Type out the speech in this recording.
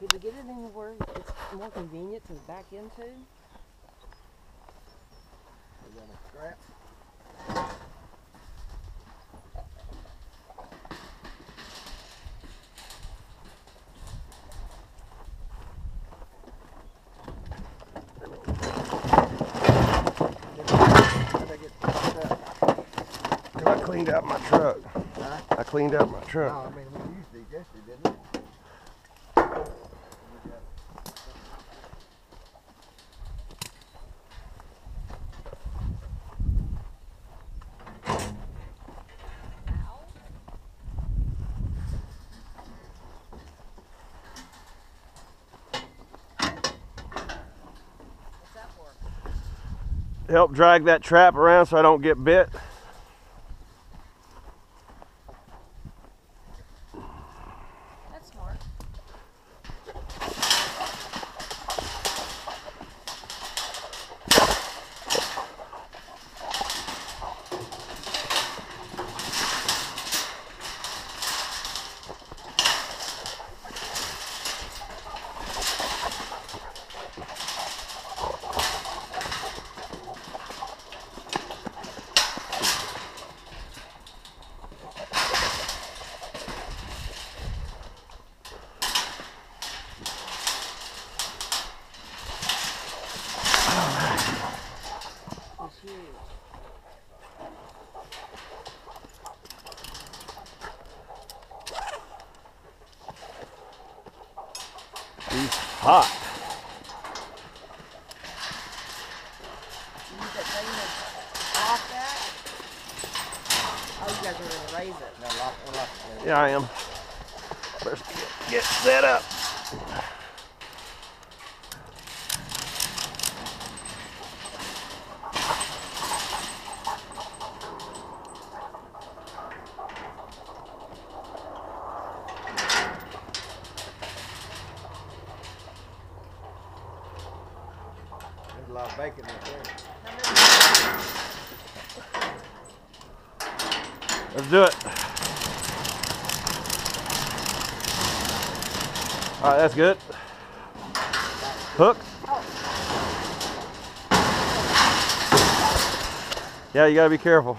Could we get it anywhere it's more convenient to back into? We got a scrap. I get fucked up? I cleaned out my truck. Huh? I cleaned out my No, truck. Oh, I mean, we used these yesterday, didn't we? Help drag that trap around so I don't get bit. He's hot. You use that thing to off that? Oh, you guys are gonna raise it. No, lock, we're locked together. Yeah, I am. First, get, get set up. Lot bacon right there. Let's do it. All right, that's good. Hook. Yeah, you gotta be careful.